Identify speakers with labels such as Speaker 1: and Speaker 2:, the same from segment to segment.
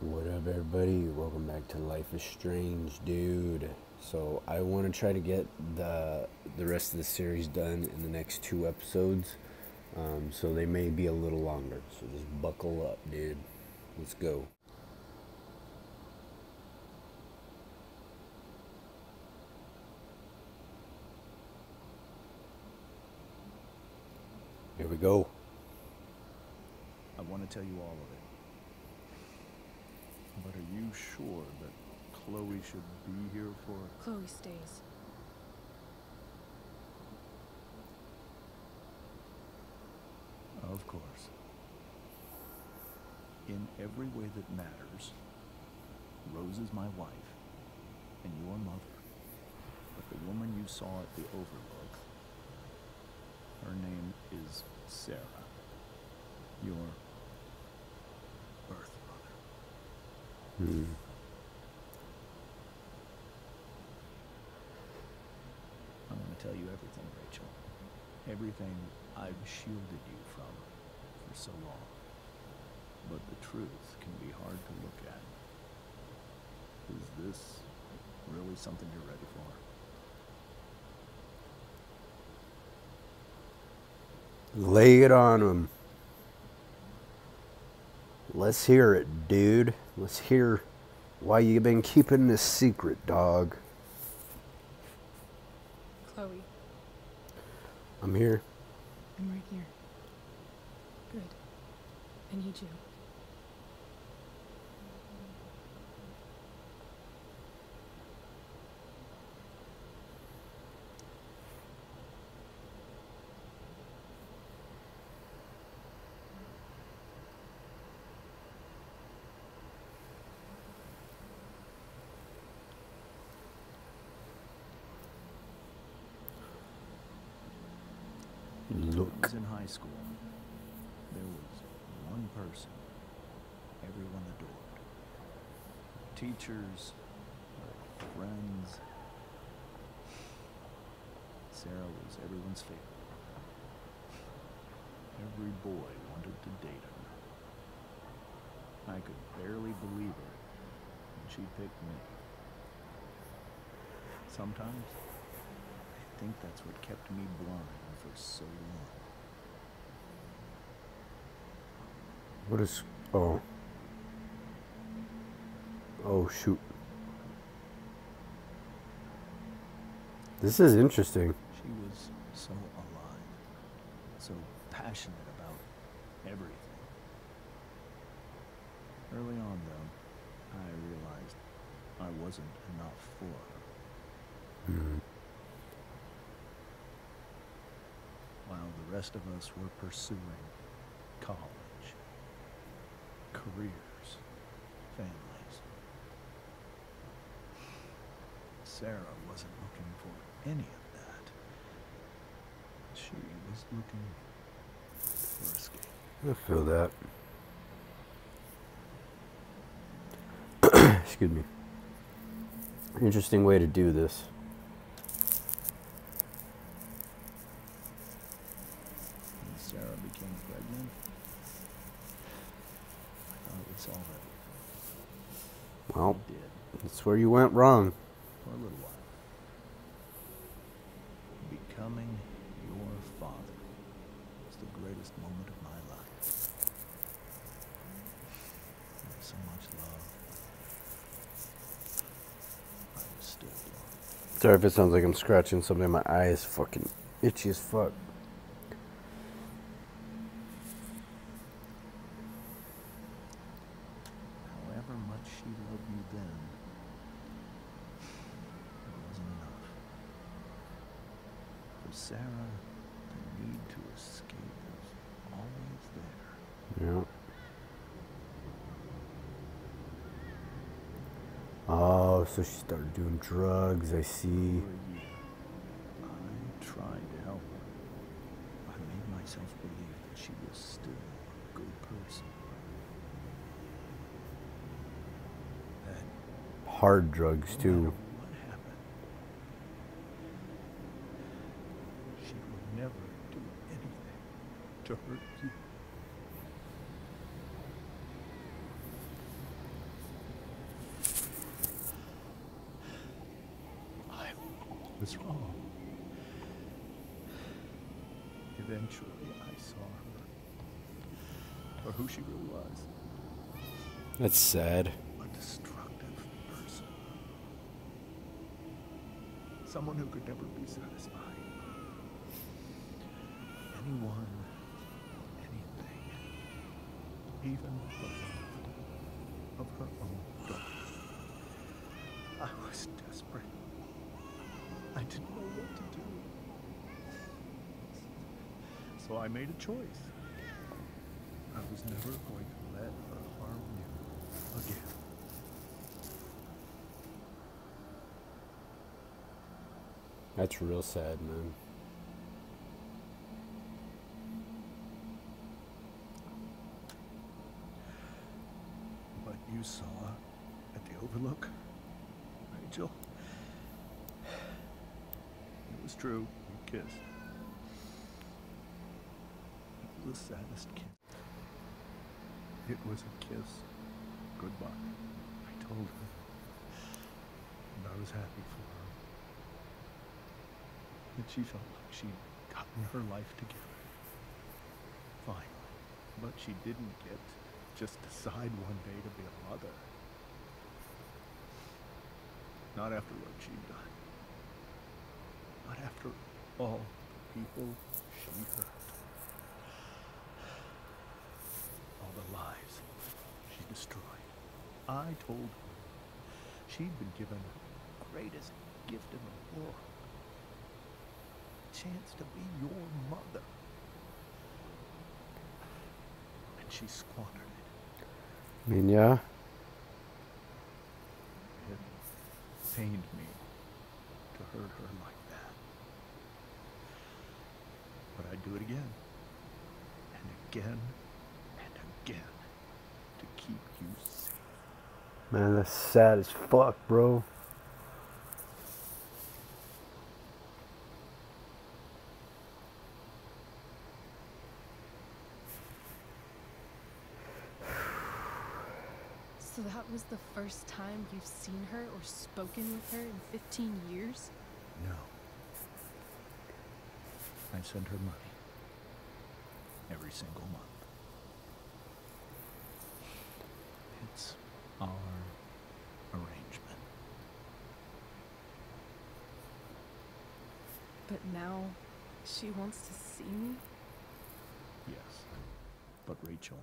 Speaker 1: What up, everybody? Welcome back to Life is Strange, dude. So I want to try to get the the rest of the series done in the next two episodes. Um, so they may be a little longer. So just buckle up, dude. Let's go. Here we go.
Speaker 2: I want to tell you all of it. But are you sure that Chloe should be here for
Speaker 3: Chloe stays.
Speaker 2: Of course. In every way that matters, Rose is my wife and your mother. But the woman you saw at the Overlook, her name is Sarah. Your birth mother.
Speaker 1: Hmm.
Speaker 2: I want to tell you everything, Rachel. Everything I've shielded you from for so long. But the truth can be hard to look at. Is this really something you're ready for?
Speaker 1: Lay it on him. Let's hear it, dude. Let's hear why you've been keeping this secret, dog.
Speaker 3: Chloe,
Speaker 1: I'm here.
Speaker 3: I'm right here. Good. I need you.
Speaker 1: Look.
Speaker 2: in high school, there was one person everyone adored. Teachers, friends. Sarah was everyone's favorite. Every boy wanted to date her. I could barely believe it when she picked me. Sometimes I think that's what kept me blind for so long.
Speaker 1: What is. Oh. Oh, shoot. This is interesting.
Speaker 2: She was so alive, so passionate about everything. Early on, though, I realized I wasn't enough for her.
Speaker 1: Hmm.
Speaker 2: While the rest of us were pursuing college, careers, families. Sarah wasn't looking for any of that. She was looking for escape.
Speaker 1: I feel that. Excuse me. Interesting way to do this.
Speaker 2: When Sarah became pregnant, I thought we'd solve it.
Speaker 1: Well,
Speaker 2: We did,
Speaker 1: that's where you went wrong.
Speaker 2: for a little while. Becoming your father was the greatest moment of my life. So much love. I was still blind.
Speaker 1: Sorry if it sounds like I'm scratching something. My eye is fucking itchy as fuck.
Speaker 2: However much she loved you then, it wasn't enough. For Sarah, the need to escape was always there.
Speaker 1: Yeah. Oh, so she started doing drugs. I see.
Speaker 2: For a year, I tried to help her. I made myself believe that she was still a good person. That
Speaker 1: Hard drugs too.
Speaker 2: matter what happened, she would never do anything to hurt you. was wrong. Eventually, I saw her for who she really was
Speaker 1: That's sad.
Speaker 2: a destructive person. Someone who could never be satisfied. Anyone, anything, even the love of her own daughter. I was desperate. I didn't know what to do. So I made a choice. I was never going to let her harm you again.
Speaker 1: That's real sad, man.
Speaker 2: What you saw at the Overlook, Rachel, it was true. We kissed. It was the saddest kiss. It was a kiss. Goodbye. I told her. And I was happy for her. That she felt like she'd gotten her life together. Finally. But she didn't get to just decide one day to be a mother. Not after what she'd done. Not after all the people she hurt. All the lives she destroyed. I told her she'd been given the greatest gift in the world. Chance to be your mother. And she squandered it.
Speaker 1: I mean, yeah.
Speaker 2: It pained me to hurt her like that. But I'd do it again. And again and again to keep you safe.
Speaker 1: Man, that's sad as fuck, bro.
Speaker 3: So that was the first time you've seen her or spoken with her in 15 years?
Speaker 2: No. I send her money. Every single month. It's our arrangement.
Speaker 3: But now she wants to see me?
Speaker 2: Yes. But Rachel,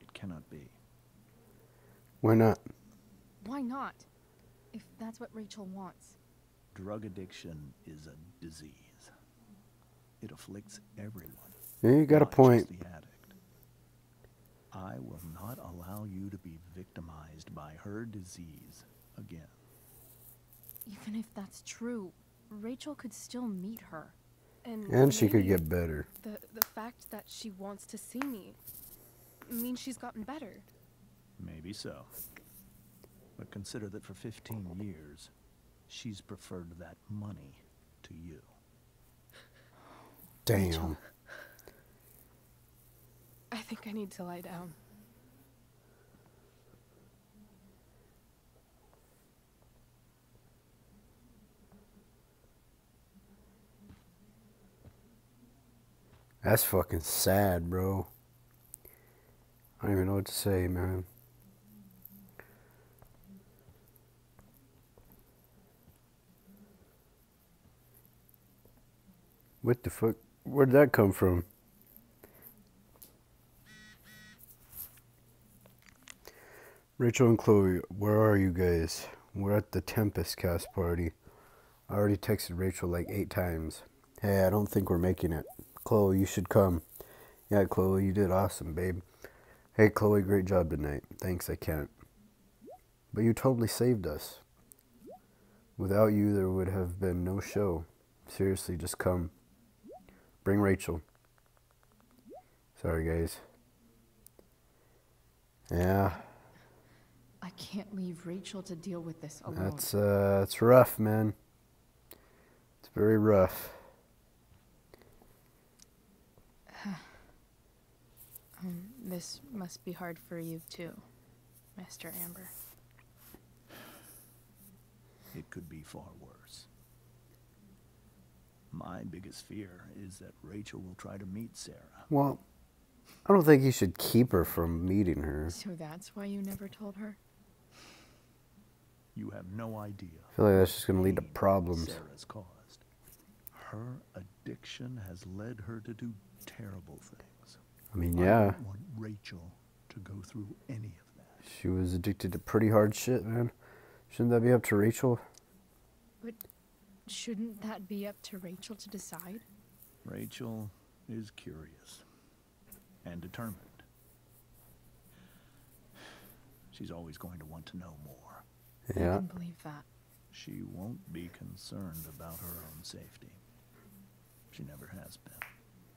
Speaker 2: it cannot be.
Speaker 1: Why not?
Speaker 3: Why not? If that's what Rachel wants.
Speaker 2: Drug addiction is a disease. It afflicts everyone.
Speaker 1: Yeah, you got a point.
Speaker 2: the addict. I will not allow you to be victimized by her disease again.
Speaker 3: Even if that's true, Rachel could still meet her. And,
Speaker 1: And she could get better.
Speaker 3: The, the fact that she wants to see me means she's gotten better.
Speaker 2: Maybe so. But consider that for 15 years, she's preferred that money to you.
Speaker 1: Damn.
Speaker 3: I think I need to lie down.
Speaker 1: That's fucking sad, bro. I don't even know what to say, man. What the fuck? Where'd that come from? Rachel and Chloe, where are you guys? We're at the Tempest cast party. I already texted Rachel like eight times. Hey, I don't think we're making it. Chloe, you should come. Yeah, Chloe, you did awesome, babe. Hey, Chloe, great job tonight. Thanks, I can't. But you totally saved us. Without you, there would have been no show. Seriously, just come. Bring Rachel. Sorry, guys. Yeah,
Speaker 3: I can't leave Rachel to deal with this alone.
Speaker 1: that's uh, it's rough, man. It's very rough.
Speaker 3: Um, this must be hard for you too, Mr. Amber.
Speaker 2: It could be far worse. My biggest fear is that Rachel will try to meet Sarah.
Speaker 1: Well, I don't think you should keep her from meeting her.
Speaker 3: So that's why you never told her?
Speaker 2: You have no idea.
Speaker 1: I feel like that's just gonna lead to problems.
Speaker 2: Sarah's caused. Her addiction has led her to do terrible things.
Speaker 1: I mean, yeah.
Speaker 2: I
Speaker 1: yeah,
Speaker 2: don't want Rachel to go through any of that.
Speaker 1: she was addicted to pretty hard shit, man. Shouldn't that be up to Rachel?
Speaker 3: But shouldn't that be up to Rachel to decide?
Speaker 2: Rachel is curious and determined. She's always going to want to know more. Yeah.
Speaker 3: I
Speaker 1: Yeah.
Speaker 3: can believe that.
Speaker 2: She won't be concerned about her own safety. She never has been.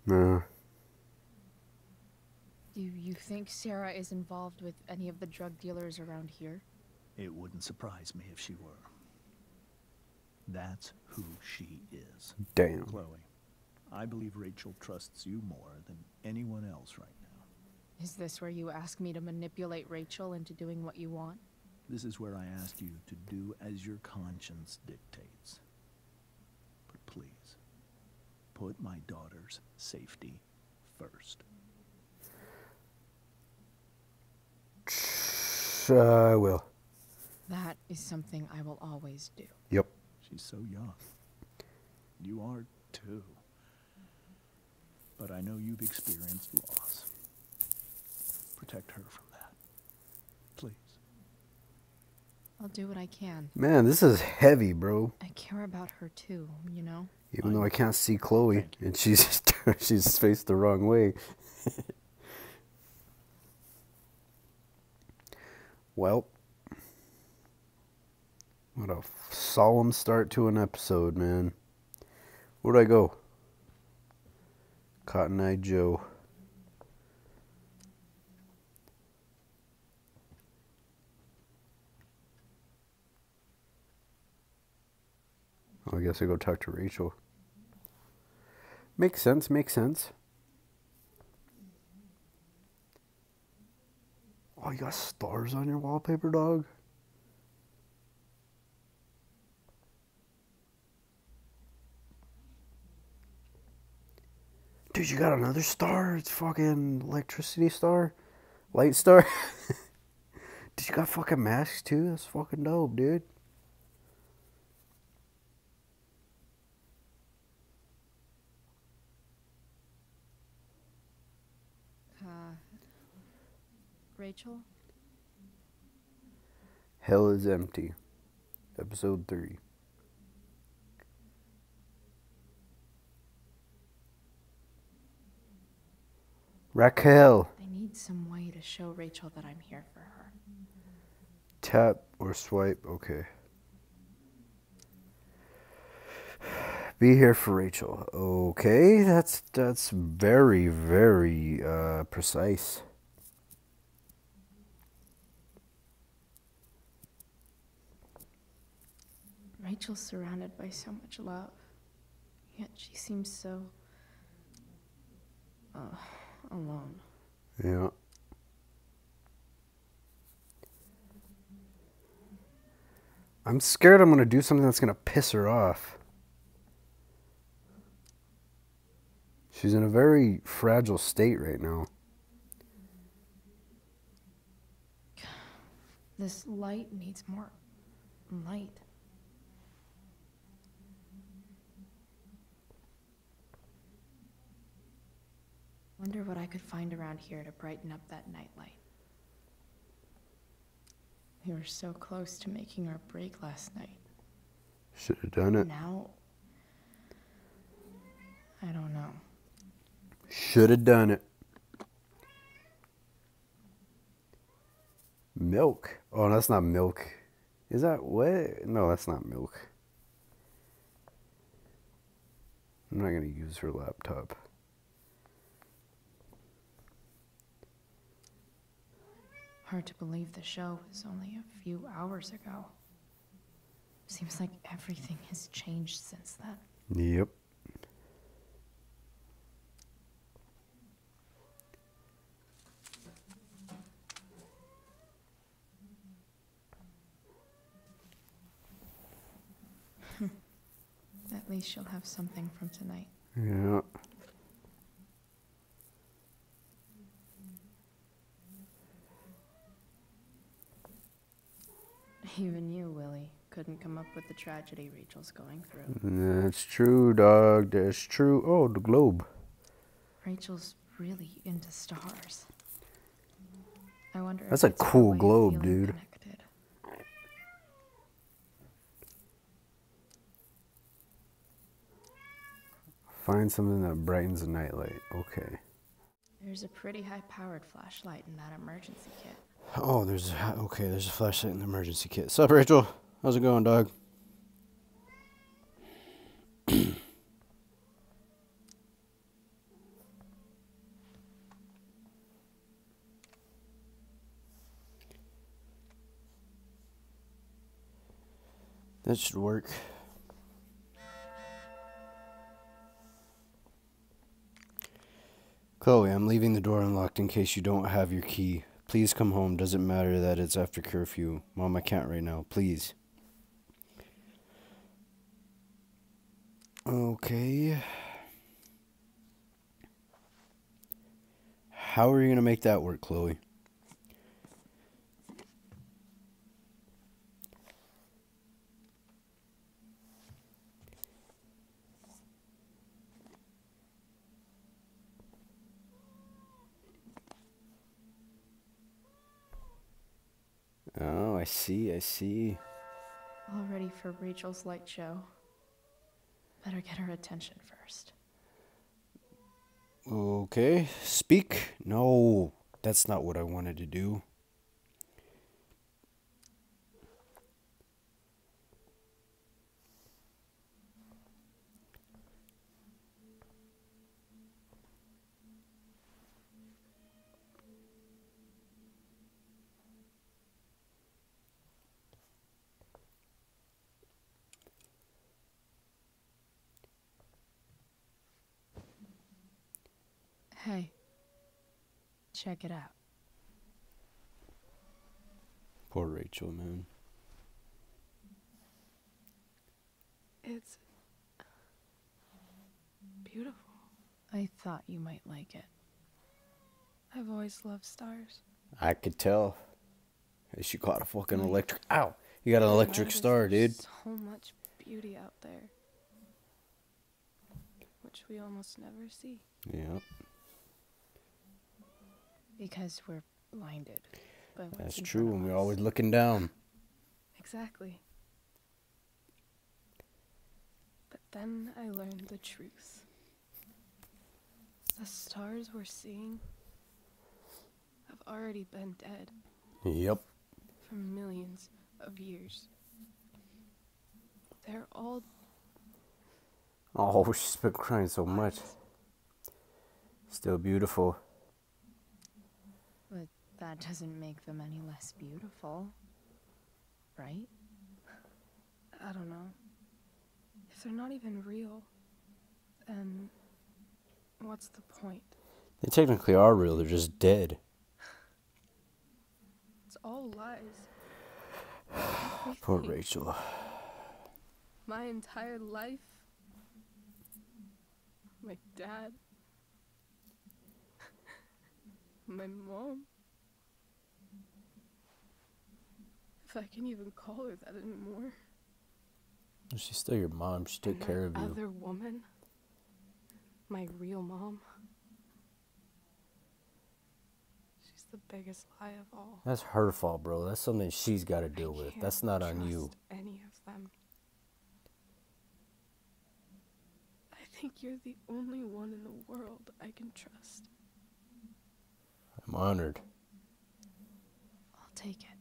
Speaker 1: No.
Speaker 3: Do you think Sarah is involved with any of the drug dealers around here?
Speaker 2: It wouldn't surprise me if she were. That's who she is.
Speaker 1: Damn.
Speaker 2: Chloe, I believe Rachel trusts you more than anyone else right now.
Speaker 3: Is this where you ask me to manipulate Rachel into doing what you want?
Speaker 2: This is where I ask you to do as your conscience dictates. But please, put my daughter's safety first.
Speaker 1: I will.
Speaker 3: That is something I will always do.
Speaker 1: Yep.
Speaker 2: She's so young. You are too. But I know you've experienced loss. Protect her from that. Please.
Speaker 3: I'll do what I can.
Speaker 1: Man, this is heavy, bro.
Speaker 3: I care about her too, you know?
Speaker 1: Even though I can't see Chloe and she's she's faced the wrong way. well, what a solemn start to an episode, man. Where'd I go? Cotton Eye Joe. I guess I go talk to Rachel. Makes sense, makes sense. Oh, you got stars on your wallpaper, dog? Dude, you got another star? It's fucking electricity star? Light star? Dude, you got fucking masks too? That's fucking dope, dude.
Speaker 3: Uh, Rachel?
Speaker 1: Hell is Empty, Episode 3. Raquel.
Speaker 3: I need some way to show Rachel that I'm here for her.
Speaker 1: Tap or swipe, okay. Be here for Rachel. Okay, that's that's very very uh, precise.
Speaker 3: Rachel's surrounded by so much love, yet she seems so. Uh, alone.
Speaker 1: Yeah. I'm scared I'm gonna do something that's gonna piss her off. She's in a very fragile state right now.
Speaker 3: This light needs more light. Wonder what I could find around here to brighten up that nightlight. We were so close to making our break last night.
Speaker 1: Should have done it.
Speaker 3: Now, I don't know.
Speaker 1: Should have done it. Milk. Oh, that's not milk. Is that what? No, that's not milk. I'm not going to use her laptop.
Speaker 3: Hard to believe the show was only a few hours ago. Seems like everything has changed since then.
Speaker 1: Yep.
Speaker 3: At least she'll have something from tonight.
Speaker 1: Yeah.
Speaker 3: Even you, Willie, couldn't come up with the tragedy Rachel's going through.
Speaker 1: That's true, dog. That's true. Oh, the globe.
Speaker 3: Rachel's really into stars. I wonder if
Speaker 1: That's a cool globe, dude.
Speaker 3: connected.
Speaker 1: Find something that brightens the nightlight. Okay.
Speaker 3: There's a pretty high-powered flashlight in that emergency kit.
Speaker 1: Oh, there's a, okay. There's a flashlight in the emergency kit. Sup, Rachel? How's it going, dog? that should work. Chloe, I'm leaving the door unlocked in case you don't have your key. Please come home. Doesn't matter that it's after curfew. Mom, I can't right now. Please. Okay. How are you going to make that work, Chloe? Oh, I see, I see.
Speaker 3: All ready for Rachel's light show. Better get her attention first.
Speaker 1: Okay, speak. No, that's not what I wanted to do.
Speaker 3: Hey, check it out.
Speaker 1: Poor Rachel, man.
Speaker 4: It's beautiful.
Speaker 3: I thought you might like it.
Speaker 4: I've always loved stars.
Speaker 1: I could tell. She caught a fucking electric. Ow! You got an electric star, dude.
Speaker 4: So much beauty out there, which we almost never see.
Speaker 1: Yeah,
Speaker 3: Because we're blinded.
Speaker 1: that's true. And we're always looking down.
Speaker 4: Exactly. But then I learned the truth. The stars we're seeing have already been dead
Speaker 1: Yep.
Speaker 4: for millions of years. They're all
Speaker 1: Oh, she's been crying so much. Still beautiful.
Speaker 3: But that doesn't make them any less beautiful. Right?
Speaker 4: I don't know. If they're not even real, then what's the point?
Speaker 1: They technically are real. They're just dead.
Speaker 4: It's all lies.
Speaker 1: Poor Rachel.
Speaker 4: My entire life. My dad. My mom. If I can even call her that anymore.
Speaker 1: She's still your mom. She took
Speaker 4: And
Speaker 1: care of you.
Speaker 4: Other woman. My real mom. She's the biggest lie of all.
Speaker 1: That's her fault, bro. That's something she's got to
Speaker 4: I
Speaker 1: deal with.
Speaker 4: can't
Speaker 1: That's not on you.
Speaker 4: Any of them. I think you're the only one in the world I can trust.
Speaker 1: I'm honored.
Speaker 3: I'll take it.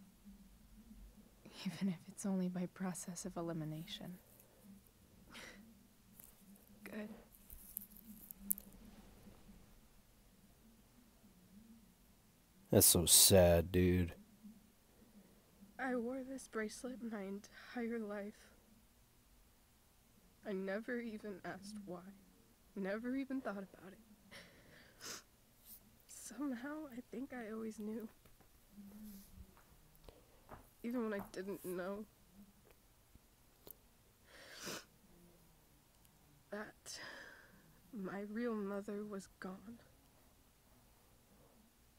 Speaker 3: Even if it's only by process of elimination.
Speaker 4: Good.
Speaker 1: That's so sad, dude.
Speaker 4: I wore this bracelet my entire life. I never even asked why. Never even thought about it. Somehow, I think I always knew. Even when I didn't know. That my real mother was gone.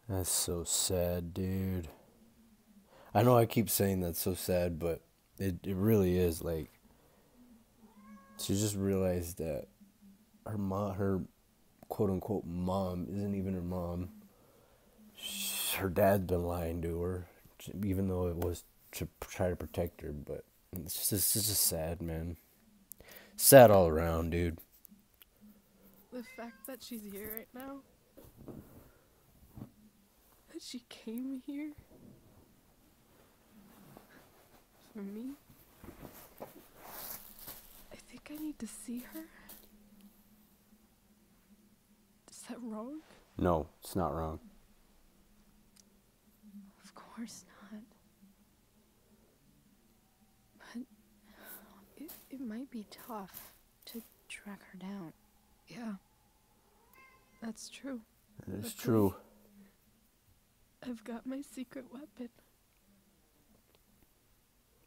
Speaker 1: That's so sad, dude. I know I keep saying that's so sad, but it, it really is. Like, she just realized that her mom, her quote unquote mom, isn't even her mom. Sh her dad's been lying to her, even though it was to try to protect her. But it's just, it's just sad, man. Sad all around, dude.
Speaker 4: The fact that she's here right now, that she came here for me, I think I need to see her. Is that wrong?
Speaker 1: No, it's not wrong.
Speaker 3: Of course not. But it, it might be tough to track her down.
Speaker 4: Yeah. That's true.
Speaker 1: It's
Speaker 4: That's
Speaker 1: true.
Speaker 4: I've got my secret weapon.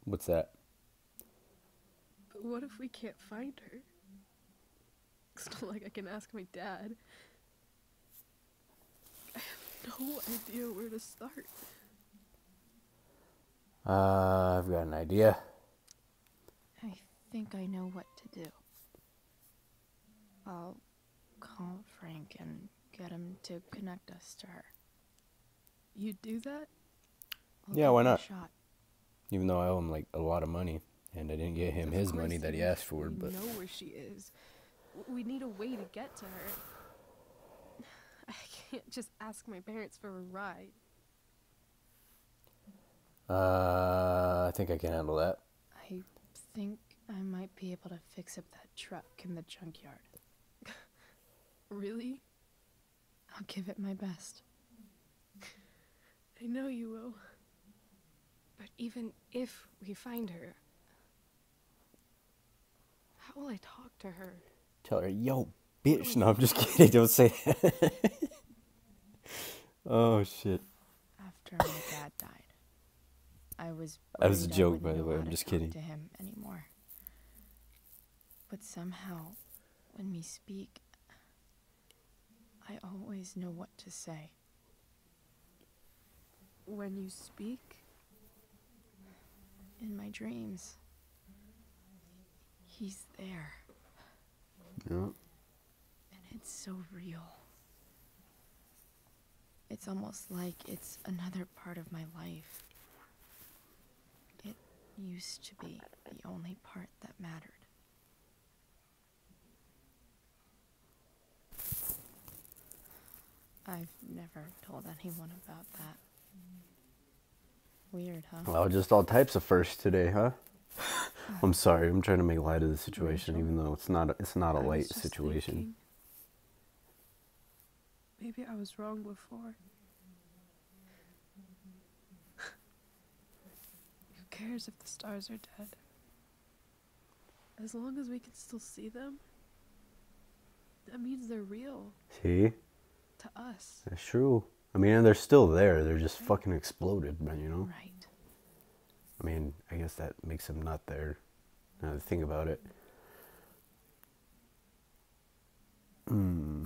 Speaker 1: What's that?
Speaker 4: But what if we can't find her? It's not like I can ask my dad. I have no idea where to start.
Speaker 1: Uh, I've got an idea.
Speaker 3: I think I know what to do. I'll call Frank and get him to connect us to her.
Speaker 4: You do that?
Speaker 3: I'll
Speaker 1: Yeah, why not?
Speaker 3: shot.
Speaker 1: Even though I owe him like a lot of money, and I didn't get him
Speaker 4: Of
Speaker 1: his money that he asked for,
Speaker 4: we
Speaker 1: but
Speaker 4: know where she is. We need a way to get to her. I can't just ask my parents for a ride.
Speaker 1: Uh, I think I can handle that.
Speaker 3: I think I might be able to fix up that truck in the junkyard.
Speaker 4: Really?
Speaker 3: I'll give it my best.
Speaker 4: I know you will. But even if we find her, how will I talk to her?
Speaker 1: Tell her, yo, bitch. No, I'm just kidding. Don't say that. oh shit.
Speaker 3: After my dad died, I was.
Speaker 1: That was a joke, by the way, I'm just kidding.
Speaker 3: To him anymore. But somehow, when we speak, I always know what to say.
Speaker 4: When you speak,
Speaker 3: In my dreams, he's there,
Speaker 1: Yeah.
Speaker 3: and it's so real. It's almost like it's another part of my life. Used to be the only part that mattered. I've never told anyone about that. Weird, huh?
Speaker 1: Well, just all types of firsts today, huh? I'm sorry. I'm trying to make light of the situation, even though it's not. A, it's not a light situation.
Speaker 4: thinking, Maybe I was wrong before. Cares if the stars are dead? As long as we can still see them, that means they're real
Speaker 1: See,
Speaker 4: to us.
Speaker 1: that's true. I mean, they're still there. They're just fucking exploded, man. You know.
Speaker 3: Right.
Speaker 1: I mean, I guess that makes them not there. Now that I think about it. Hmm.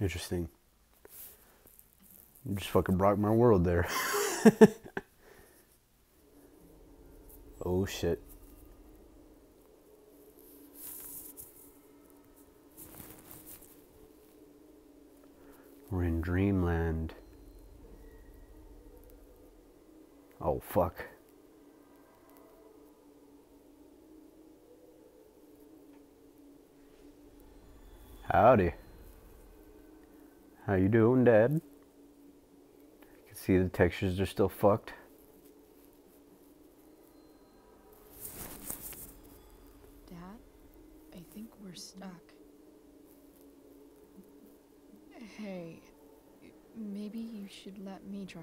Speaker 1: Interesting. You just fucking rocked my world there. oh shit. We're in dreamland. Oh fuck. Howdy. How you doing, Dad? You can see the textures are still fucked.
Speaker 3: Dad, I think we're stuck. Hey, maybe you should let me drive.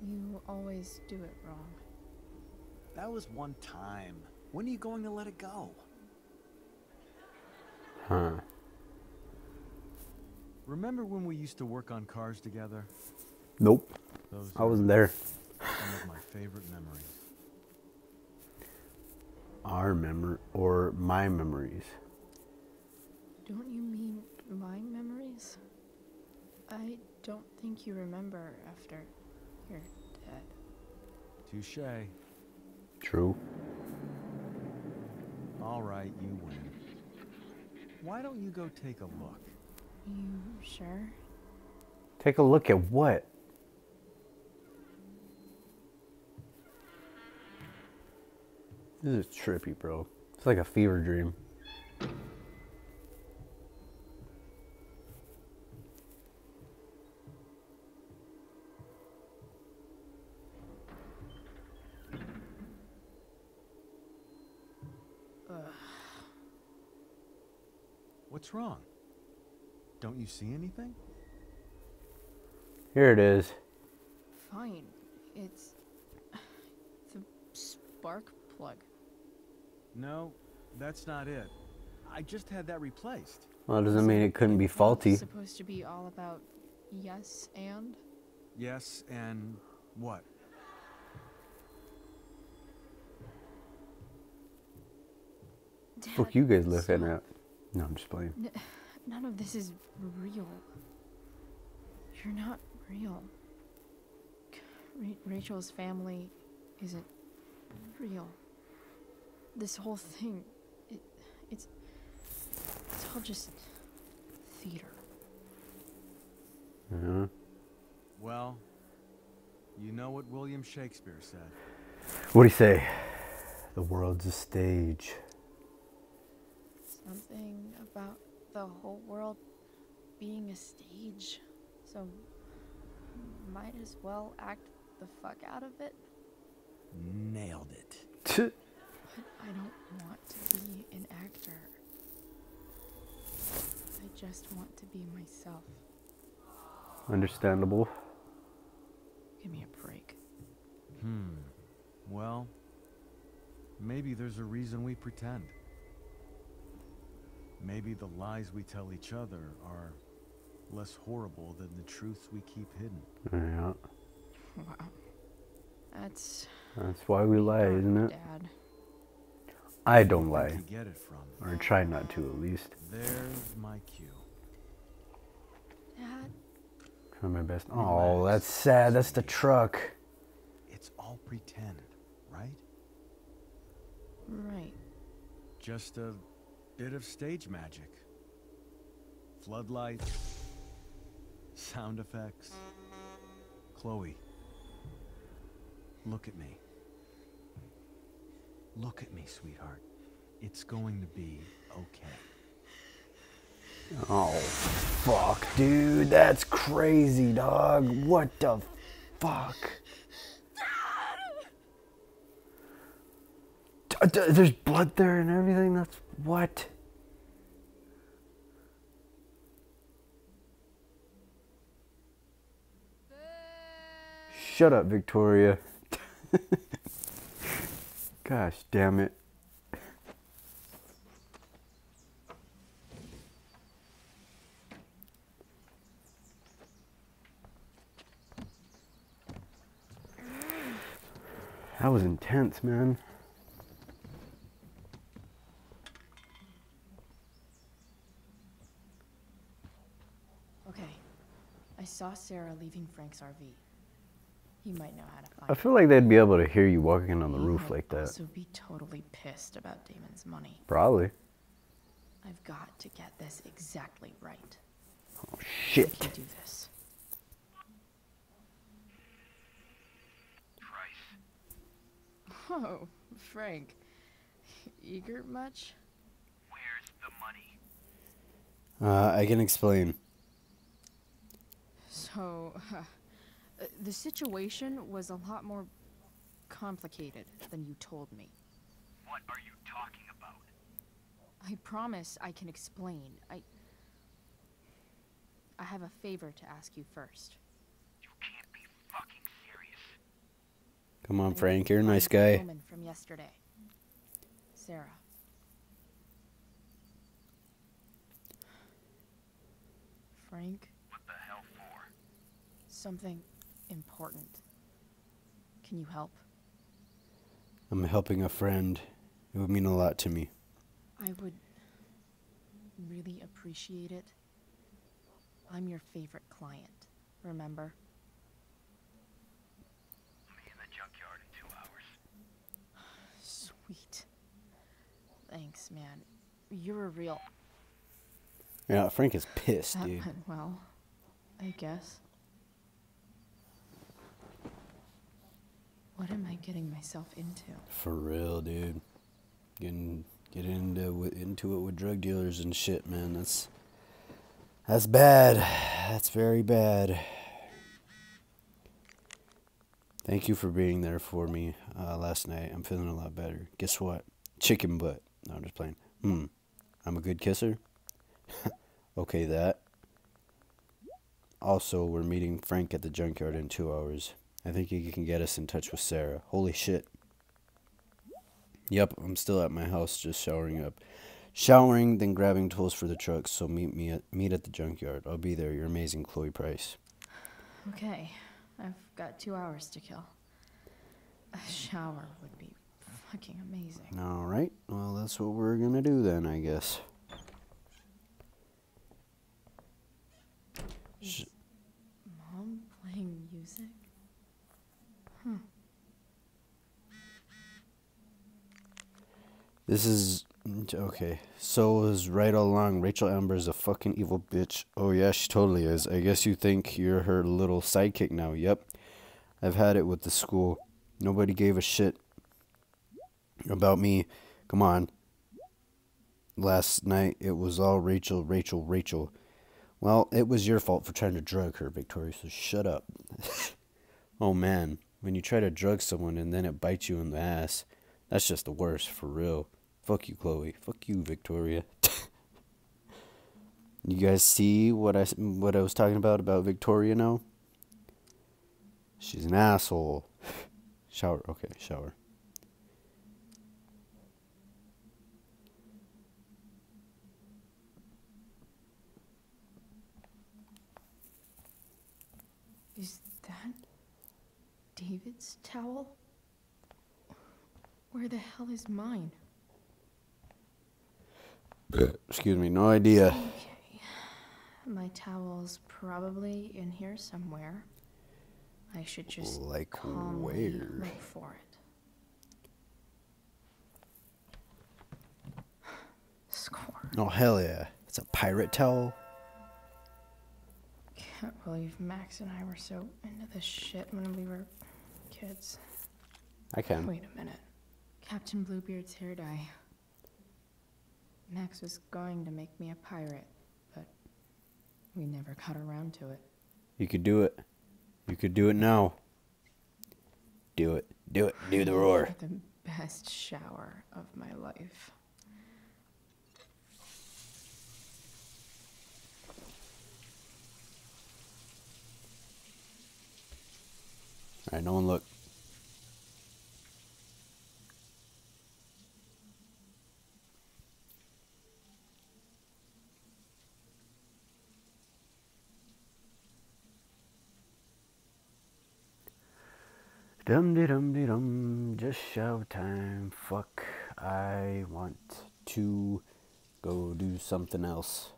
Speaker 3: You always do it wrong.
Speaker 2: That was one time. When are you going to let it go?
Speaker 1: Huh.
Speaker 2: Remember when we used to work on cars together?
Speaker 1: Nope.
Speaker 2: Those
Speaker 1: I wasn't there.
Speaker 2: some of my favorite memories.
Speaker 1: Our memory or my memories.
Speaker 3: Don't you mean my memories? I don't think you remember after you're dead.
Speaker 2: Touche.
Speaker 1: True.
Speaker 2: All right, you win. Why don't you go take a look?
Speaker 3: You sure?
Speaker 1: Take a look at what? This is trippy, bro. It's like a fever dream.
Speaker 2: What's wrong? Don't you see anything?
Speaker 1: Here it is.
Speaker 3: Fine. It's It's a spark plug.
Speaker 2: No, that's not it. I just had that replaced.
Speaker 1: Well, it doesn't mean it couldn't be faulty.
Speaker 3: It's
Speaker 1: faulty.
Speaker 3: supposed to be all about yes and.
Speaker 2: Yes, and what?
Speaker 1: Fuck
Speaker 3: Dad,
Speaker 1: you guys looking
Speaker 3: so
Speaker 1: at. No, I'm just playing.
Speaker 3: n- None of this is real. You're not real. Ra- Rachel's family isn't real. This whole thing, it, it's, it's all just theater.
Speaker 1: Uh-huh.
Speaker 2: Well, you know what William Shakespeare said.
Speaker 1: What do you say? The world's a stage.
Speaker 3: Something about the whole world being a stage. So, might as well act the fuck out of it.
Speaker 2: Nailed it.
Speaker 3: But I don't want to be an actor. I just want to be myself.
Speaker 1: Understandable.
Speaker 3: Give me a break.
Speaker 2: Hmm. Well, maybe there's a reason we pretend. Maybe the lies we tell each other are less horrible than the truths we keep hidden.
Speaker 1: Yeah.
Speaker 3: Wow. That's
Speaker 1: That's why we lie, isn't it?
Speaker 3: Dad.
Speaker 1: I don't lie.
Speaker 2: you get it from?
Speaker 1: Or try not to, at least.
Speaker 2: There's my cue.
Speaker 3: Dad,
Speaker 1: Try my best. Oh, that's sad. That's the truck.
Speaker 2: It's all pretend, right?
Speaker 3: right.
Speaker 2: Just a bit of stage magic. Floodlights, sound effects. Chloe, look at me. Look at me, sweetheart. It's going to be okay.
Speaker 1: Oh, fuck, dude. That's crazy, dog. What the fuck? Uh, there's blood there and everything. That's what? Shut up, Victoria. Gosh damn it. That was intense, man.
Speaker 3: Okay. I saw Sarah leaving Frank's RV. He might know how to find
Speaker 1: I feel like they'd be able to hear you walking on the
Speaker 3: He
Speaker 1: roof like that.
Speaker 3: Also, be totally pissed about Damon's money.
Speaker 1: Probably.
Speaker 3: I've got to get this exactly right.
Speaker 1: Oh shit.
Speaker 3: I
Speaker 1: shit.
Speaker 3: can do this. Oh, Frank. Eager much? Where's the money?
Speaker 1: Uh, I can explain.
Speaker 3: So, uh, the situation was a lot more complicated than you told me.
Speaker 5: What are you talking about?
Speaker 3: I promise I can explain. I. I have a favor to ask you first.
Speaker 5: You can't be fucking serious.
Speaker 1: Come on, Frank. You're a nice guy.
Speaker 3: Woman from yesterday. Sarah. Frank,
Speaker 5: What the hell for?
Speaker 3: Something important. Can you help?
Speaker 1: I'm helping a friend. It would mean a lot to me.
Speaker 3: I would really appreciate it? I'm your favorite client, remember?
Speaker 5: I'll be in the junkyard in two hours.
Speaker 3: Sweet. Thanks, man. You're a real.
Speaker 1: Yeah, Frank is pissed,
Speaker 3: That
Speaker 1: dude.
Speaker 3: went well, I guess. What am I getting myself into?
Speaker 1: For real, dude. Getting getting into into it with drug dealers and shit, man. That's that's bad. That's very bad. Thank you for being there for me uh, last night. I'm feeling a lot better. Guess what? Chicken butt. No, I'm just playing. Hmm. I'm a good kisser. okay, that. Also, we're meeting Frank at the junkyard in two hours. I think you can get us in touch with Sera. Holy shit. Yep, I'm still at my house just showering up. Showering, then grabbing tools for the truck, so meet me at meet at the junkyard. I'll be there. You're amazing, Chloe Price.
Speaker 3: Okay, I've got two hours to kill. A shower would be fucking amazing.
Speaker 1: Alright, well that's what we're gonna do then, I guess. Sh-
Speaker 3: Mom playing music?
Speaker 1: This is okay. So was right all along. Rachel Amber is a fucking evil bitch. Oh yeah, she totally is. I guess you think you're her little sidekick now. Yep. I've had it with the school. Nobody gave a shit about me. Come on. Last night it was all Rachel, Rachel, Rachel. Well, it was your fault for trying to drug her, Victoria, so shut up. oh man, when you try to drug someone and then it bites you in the ass, that's just the worst, for real. Fuck you, Chloe. Fuck you, Victoria. you guys see what I what I was talking about about Victoria now? She's an asshole. Shower. Okay, shower.
Speaker 3: Is that David's towel? Where the hell is mine?
Speaker 1: Excuse me, no idea.
Speaker 3: Okay. My towel's probably in here somewhere. I should just
Speaker 1: Like
Speaker 3: calmly
Speaker 1: where?
Speaker 3: look for it. Score.
Speaker 1: Oh hell yeah! It's a pirate towel.
Speaker 3: Can't believe Max and I were so into this shit when we were kids.
Speaker 1: I can.
Speaker 3: Wait a minute. Captain Bluebeard's hair dye. Max was going to make me a pirate, but we never got around to it.
Speaker 1: You could do it. You could do it now. Do it. Do it. Do the roar.
Speaker 3: The best shower of my life.
Speaker 1: All right, no one look. Dum de dum de dum, just show time. Fuck, I want to go do something else.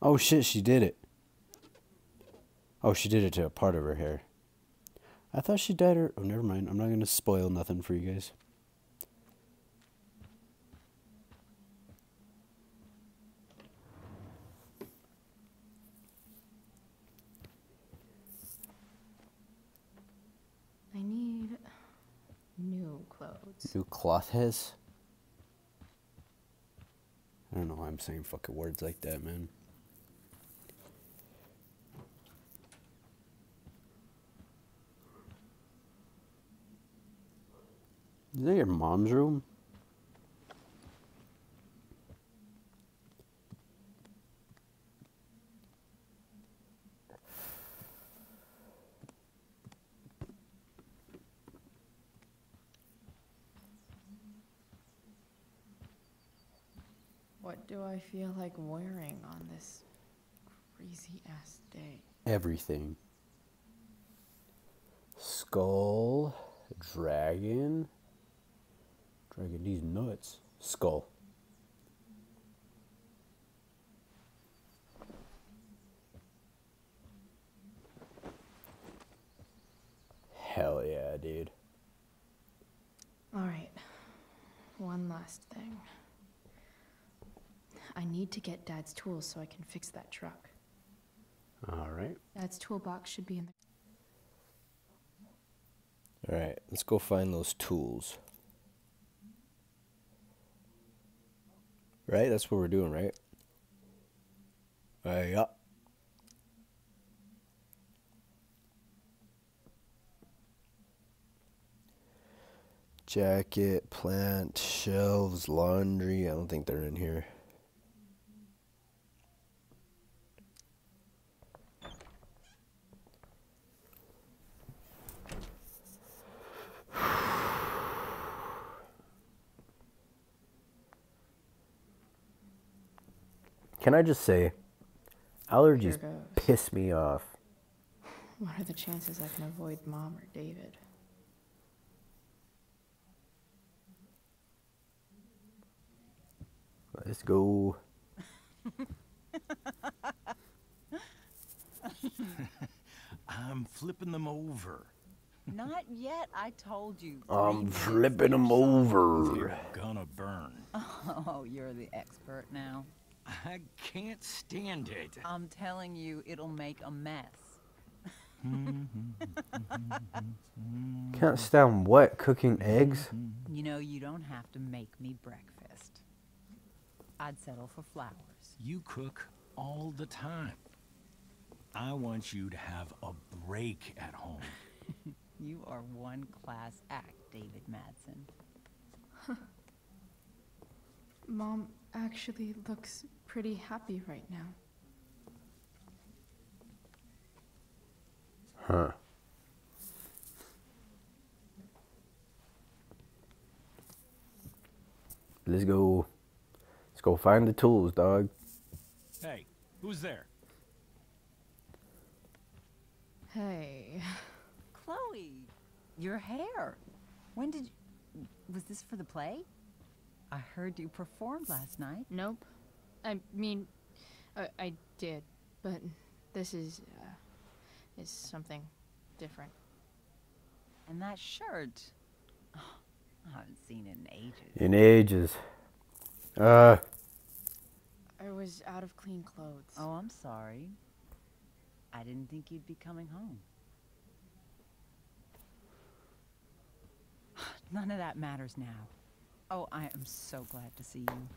Speaker 1: Oh shit, she did it. Oh, she did it to a part of her hair. I thought she dyed her. Oh, never mind. I'm not gonna spoil nothing for you guys.
Speaker 3: I need new clothes.
Speaker 1: New cloth has. I don't know why I'm saying fucking words like that, man. Is that your mom's room?
Speaker 3: What do I feel like wearing on this crazy ass day.
Speaker 1: Everything. Skull, dragon. Dragon, these nuts. Skull. Hell yeah, dude.
Speaker 3: Alright. One last thing. I need to get Dad's tools so I can fix that truck.
Speaker 1: All right.
Speaker 3: Dad's toolbox should be in the.
Speaker 6: Alright, let's go find those tools. Right? That's what we're doing, right? Uh, yeah. Jacket, plant, shelves, laundry. I don't think they're in here.
Speaker 1: Can I just say, allergies
Speaker 3: Here
Speaker 1: piss me off.
Speaker 3: What are the chances I can avoid Mom or David?
Speaker 1: Let's go.
Speaker 7: I'm flipping them over.
Speaker 8: Not yet, I told you.
Speaker 1: I'm flipping them over.
Speaker 7: They're gonna burn.
Speaker 8: Oh, you're the expert now.
Speaker 7: I can't stand it.
Speaker 8: I'm telling you, it'll make a mess.
Speaker 1: Can't stand what? Cooking eggs?
Speaker 8: You know, you don't have to make me breakfast. I'd settle for flowers.
Speaker 7: You cook all the time. I want you to have a break at home.
Speaker 8: You are one class act, David Madsen.
Speaker 3: Mom actually looks pretty happy right now.
Speaker 1: Huh. Let's go. Let's go find the tools, dog.
Speaker 7: Hey, who's there?
Speaker 3: Hey.
Speaker 8: Chloe, your hair. When did you. Was this for the play? I heard you performed last night.
Speaker 3: Nope. I mean, I, I did, but this is uh, is something different.
Speaker 8: And that shirt. Oh, I haven't seen it in ages.
Speaker 1: In ages. Uh,
Speaker 3: I was out of clean clothes.
Speaker 8: Oh, I'm sorry. I didn't think you'd be coming home. None of that matters now. Oh, I am so glad to see you.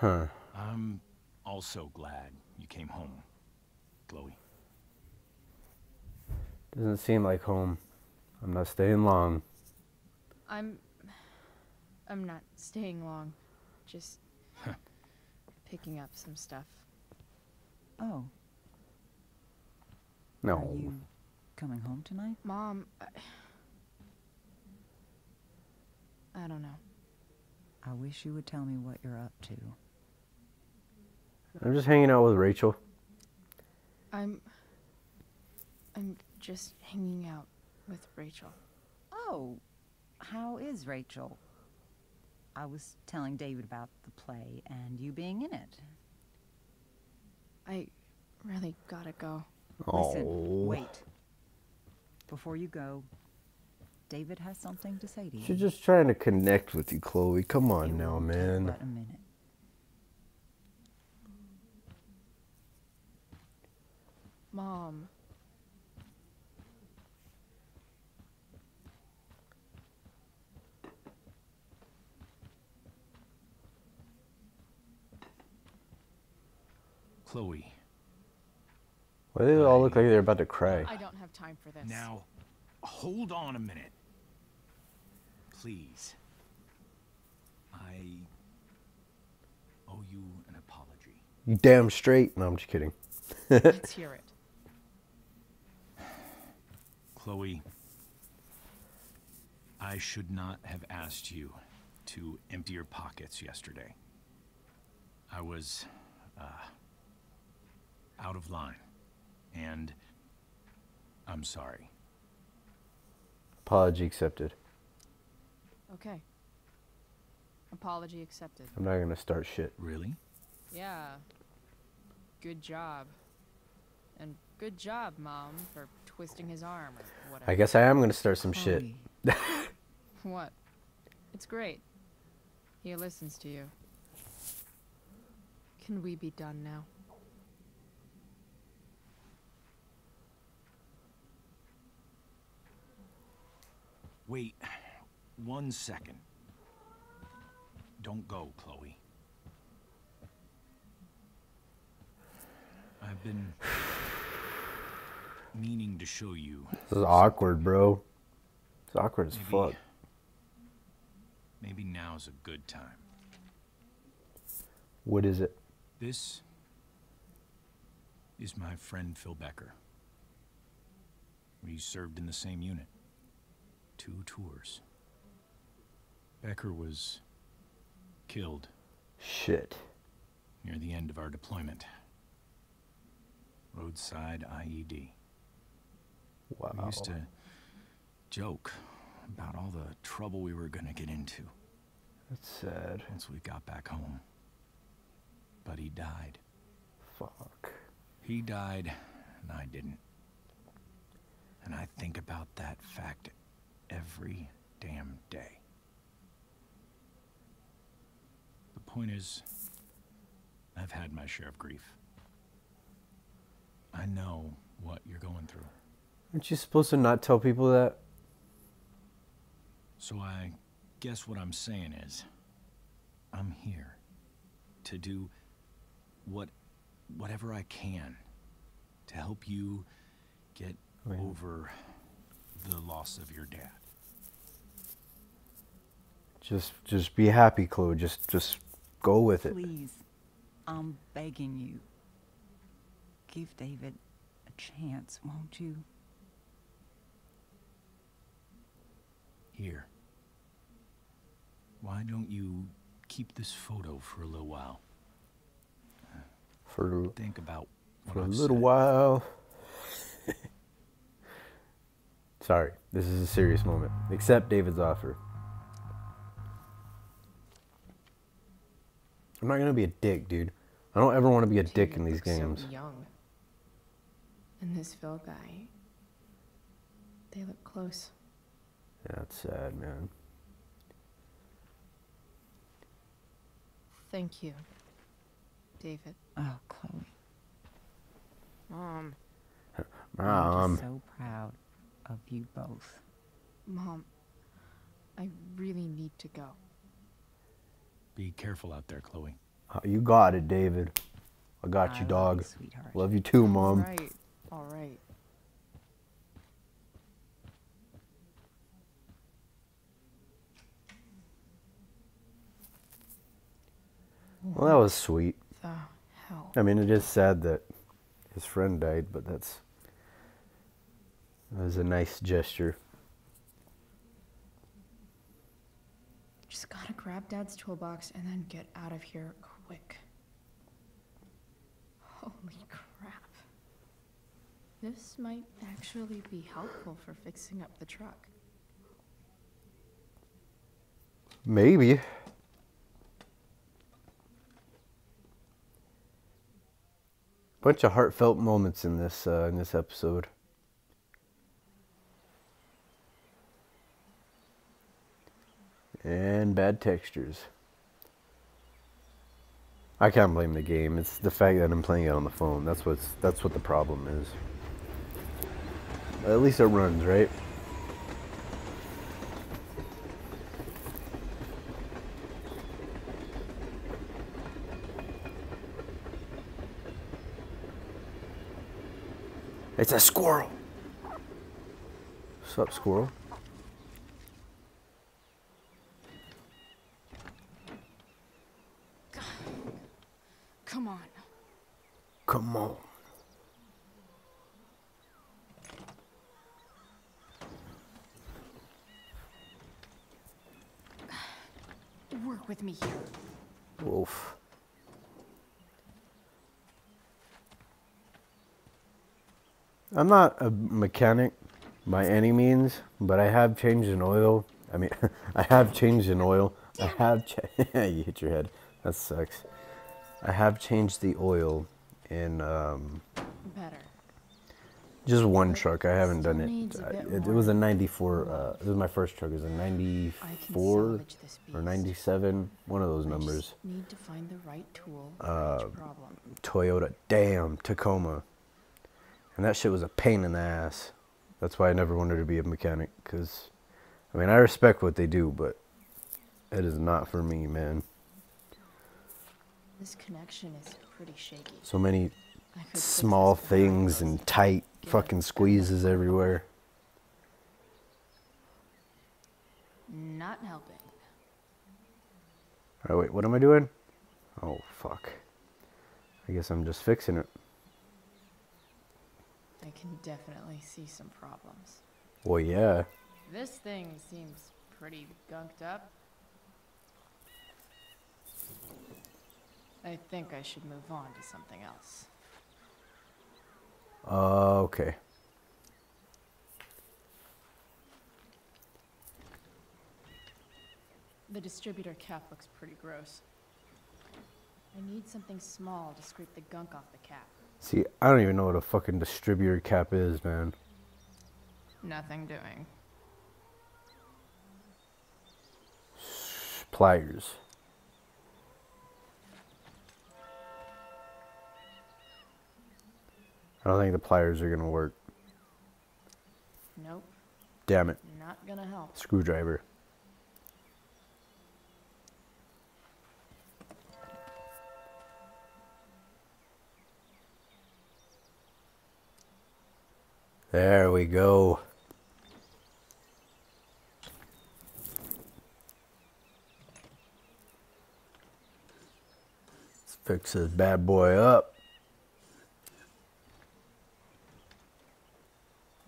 Speaker 1: Huh.
Speaker 7: I'm also glad you came home, Chloe.
Speaker 1: Doesn't seem like home. I'm not staying long.
Speaker 3: I'm I'm not staying long. Just picking up some stuff.
Speaker 8: Oh,
Speaker 1: No.
Speaker 8: are you coming home tonight?
Speaker 3: Mom, I, I don't know.
Speaker 8: I wish you would tell me what you're up to.
Speaker 1: I'm just hanging out with Rachel.
Speaker 3: I'm I'm just hanging out with Rachel.
Speaker 8: Oh, how is Rachel? I was telling David about the play and you being in it.
Speaker 3: I really gotta go.
Speaker 8: Listen,
Speaker 1: Oh.
Speaker 8: wait. Before you go, David has something to say to you.
Speaker 1: She's just trying to connect with you, Chloe. Come
Speaker 8: It
Speaker 1: on now, man.
Speaker 8: but a minute.
Speaker 3: Mom.
Speaker 7: Chloe,
Speaker 1: Why do they all look like they're about to cry?
Speaker 3: I don't have time for this.
Speaker 7: now hold on a minute. Please. I owe you an apology.
Speaker 1: You damn straight. No, I'm just kidding.
Speaker 3: Let's hear it.
Speaker 7: Chloe, I should not have asked you to empty your pockets yesterday. I was uh, out of line. And I'm sorry.
Speaker 1: Apology accepted.
Speaker 3: Okay. Apology accepted.
Speaker 1: I'm not gonna start shit.
Speaker 7: Really?
Speaker 3: Yeah. Good job. And good job, Mom, for twisting his arm or whatever.
Speaker 1: I guess I am gonna start some shit.
Speaker 3: What? It's great. He listens to you. Can we be done now?
Speaker 7: Wait one second. Don't go, Chloe. I've been meaning to show you.
Speaker 1: This is awkward, bro. It's awkward as
Speaker 7: Maybe,
Speaker 1: fuck.
Speaker 7: maybe now's a good time.
Speaker 1: What is it?
Speaker 7: This is my friend Phil Becker. We served in the same unit. Two tours. Becker was killed
Speaker 1: Shit.
Speaker 7: near the end of our deployment. Roadside IED.
Speaker 1: Wow.
Speaker 7: We used to joke about all the trouble we were gonna get into
Speaker 1: That's sad.
Speaker 7: once we got back home. But he died.
Speaker 1: Fuck.
Speaker 7: He died, and I didn't. And I think about that fact every damn day. The point is, I've had my share of grief. I know what you're going through.
Speaker 1: Aren't you supposed to not tell people that?
Speaker 7: So I guess what I'm saying is, I'm here to do what whatever I can to help you get
Speaker 1: oh, I
Speaker 7: over the loss of your dad.
Speaker 1: Just just be happy, Chloe. Just just go with it.
Speaker 8: please, I'm begging you. Give David a chance, won't you?
Speaker 7: Here. Why don't you keep this photo for a little while?
Speaker 1: For
Speaker 7: Think about what
Speaker 1: for a
Speaker 7: I've
Speaker 1: little
Speaker 7: said.
Speaker 1: while. Sorry, this is a serious moment. Accept David's offer. I'm not gonna be a dick, dude. I don't ever want to be a dick in these
Speaker 3: looks
Speaker 1: games.
Speaker 3: So young. And this Phil guy. They look close.
Speaker 1: Yeah, it's sad, man.
Speaker 3: Thank you, David.
Speaker 8: Oh, Chloe.
Speaker 3: Mom.
Speaker 1: Mom.
Speaker 8: I'm so proud of you both.
Speaker 3: Mom. I really need to go.
Speaker 7: Be careful out there, Chloe.
Speaker 1: uh, you got it, David. I got
Speaker 8: I
Speaker 1: you,
Speaker 8: love you, sweetheart.
Speaker 1: Love you too, mom.
Speaker 3: All right. All right.
Speaker 1: Well, that was sweet.
Speaker 3: The hell.
Speaker 1: I mean, it is sad that his friend died, but that's that was a nice gesture.
Speaker 3: Just gotta grab Dad's toolbox and then get out of here quick. Holy crap. This might actually be helpful for fixing up the truck.
Speaker 1: Maybe. Bunch of heartfelt moments in this uh, in this episode. And bad textures. I can't blame the game. It's the fact that I'm playing it on the phone. That's what's that's what the problem is. At least it runs, right? It's a squirrel. What's up, squirrel?
Speaker 3: Come on.
Speaker 1: Come on.
Speaker 3: Work with me here.
Speaker 1: Wolf. I'm not a mechanic by any means, but I have changed an oil. I mean, I have changed an oil. I have. You hit your head. That sucks. I have changed the oil in um,
Speaker 3: Better.
Speaker 1: just one truck. I haven't done it.
Speaker 3: needs a
Speaker 1: I-
Speaker 3: bit
Speaker 1: It, it was a '94. Uh, it was my first truck. It was a
Speaker 3: I can
Speaker 1: '94 or '97. One of those
Speaker 3: I
Speaker 1: numbers.
Speaker 3: Need to find the right tool
Speaker 1: Uh,
Speaker 3: problem.
Speaker 1: Toyota. Damn, Tacoma. And that shit was a pain in the ass. That's why I never wanted to be a mechanic. Cause, I mean, I respect what they do, but it is not for me, man.
Speaker 3: This connection is pretty shaky.
Speaker 1: So many
Speaker 3: I could fix
Speaker 1: small things and tight fucking squeezes everywhere.
Speaker 3: Not helping.
Speaker 1: Alright, wait, what am I doing? Oh, fuck. I guess I'm just fixing it.
Speaker 3: Can definitely see some problems.
Speaker 1: Well, yeah.
Speaker 3: This thing seems pretty gunked up. I think I should move on to something else.
Speaker 1: Uh, okay.
Speaker 3: The distributor cap looks pretty gross. I need something small to scrape the gunk off the cap.
Speaker 1: See, I don't even know what a fucking distributor cap is, man.
Speaker 3: Nothing doing.
Speaker 1: Pliers. I don't think the pliers are gonna work.
Speaker 3: Nope,
Speaker 1: Damn it.
Speaker 3: not gonna help.
Speaker 1: Screwdriver. There we go. Let's fix this bad boy up.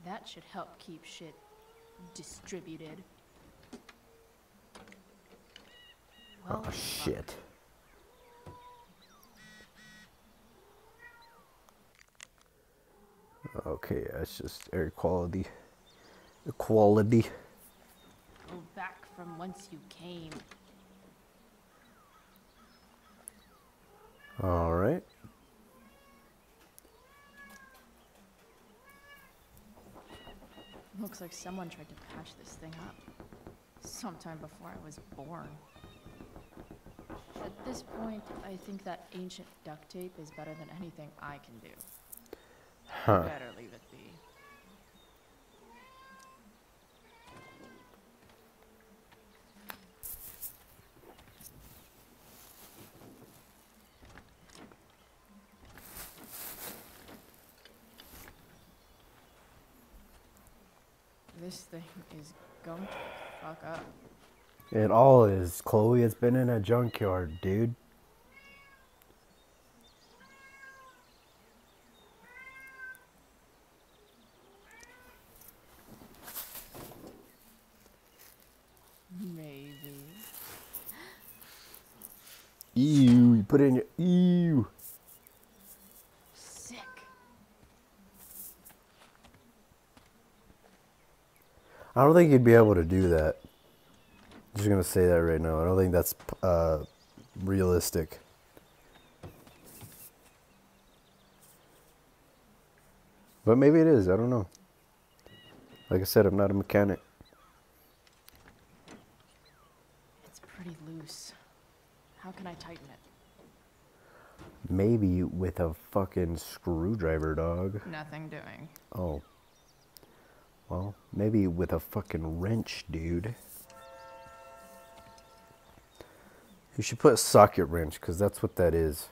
Speaker 3: That should help keep shit distributed. Oh, well,
Speaker 1: Oh shit. Okay, that's just air quality. Equality.
Speaker 3: Go back from whence you came.
Speaker 1: All right.
Speaker 3: Looks like someone tried to patch this thing up. Sometime before I was born. At this point, I think that ancient duct tape is better than anything I can do.
Speaker 1: Huh.
Speaker 3: Better leave it be. This thing is to fuck up.
Speaker 1: It all is, Chloe. It's been in a junkyard, dude.
Speaker 3: Maybe.
Speaker 1: Ew, you put it in your ew.
Speaker 3: Sick.
Speaker 1: I don't think you'd be able to do that. I'm Just gonna say that right now. I don't think that's uh, realistic. But maybe it is. I don't know. Like I said, I'm not a mechanic.
Speaker 3: It's pretty loose. How can I tighten it?
Speaker 1: Maybe with a fucking screwdriver, dog.
Speaker 3: Nothing doing.
Speaker 1: Oh. Well, maybe with a fucking wrench, dude. You should put a socket wrench, because that's what that is.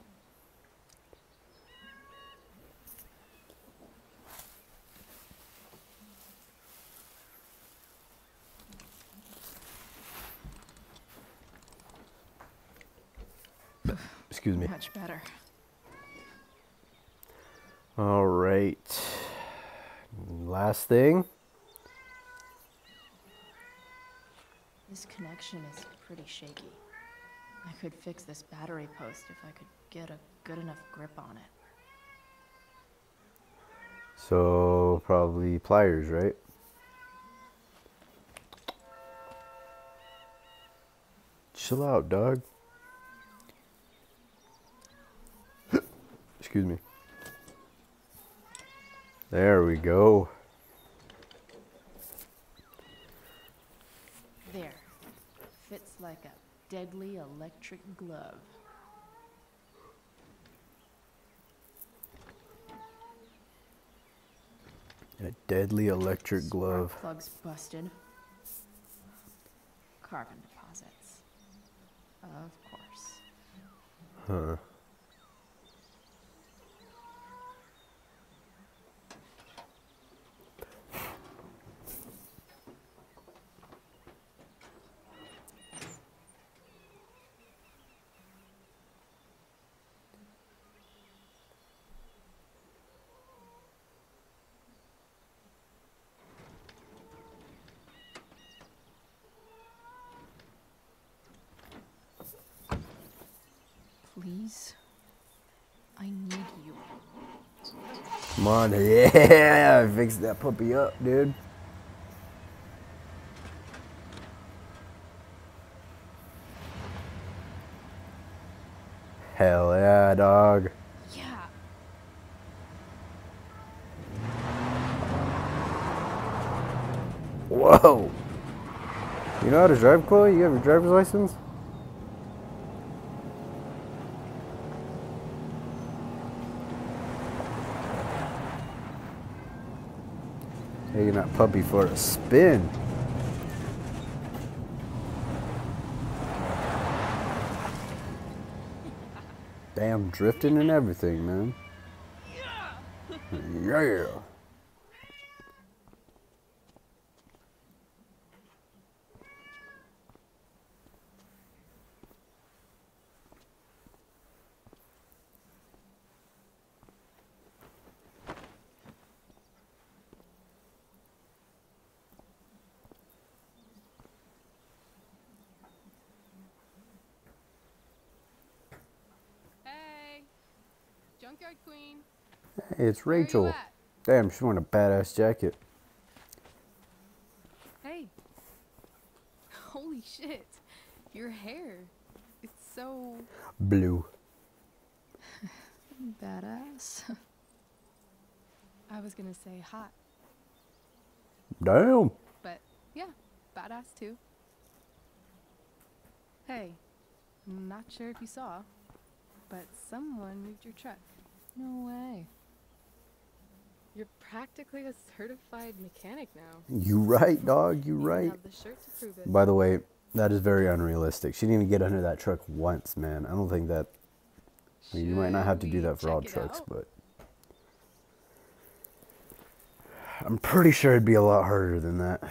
Speaker 1: Excuse me.
Speaker 3: Much better.
Speaker 1: All right. Last thing.
Speaker 3: This connection is pretty shaky. I could fix this battery post if I could get a good enough grip on it.
Speaker 1: So probably pliers, right? Chill out, dog. Excuse me. There we go.
Speaker 3: There. Fits like a deadly electric glove.
Speaker 1: A deadly electric
Speaker 3: Spark
Speaker 1: glove.
Speaker 3: Plugs busted. Carbon deposits. Of course.
Speaker 1: Huh.
Speaker 3: Please. I need you.
Speaker 1: Come on, yeah, fix that puppy up, dude. Hell yeah, dog.
Speaker 3: Yeah.
Speaker 1: Whoa. You know how to drive, Chloe? You have your driver's license? Taking that puppy for a spin. Damn, drifting and everything, man. Yeah.
Speaker 4: Junkyard Queen.
Speaker 1: Hey, it's
Speaker 4: where
Speaker 1: Rachel. Damn, she's wearing a badass jacket.
Speaker 4: Hey. Holy shit. Your hair. It's so.
Speaker 1: Blue.
Speaker 3: Badass.
Speaker 4: I was gonna say hot,
Speaker 1: Damn.
Speaker 4: but yeah, badass too. Hey, I'm not sure if you saw, but someone moved your truck.
Speaker 3: No way.
Speaker 4: You're practically a certified mechanic now.
Speaker 1: You right, dog. You
Speaker 4: Even
Speaker 1: right.
Speaker 4: Have the shirt to prove it.
Speaker 1: By the way, that is very unrealistic. She didn't even get under that truck once, man. I don't think that. I mean, you might not have to do that for all trucks,
Speaker 4: out?
Speaker 1: but. I'm pretty sure it'd be a lot harder than that.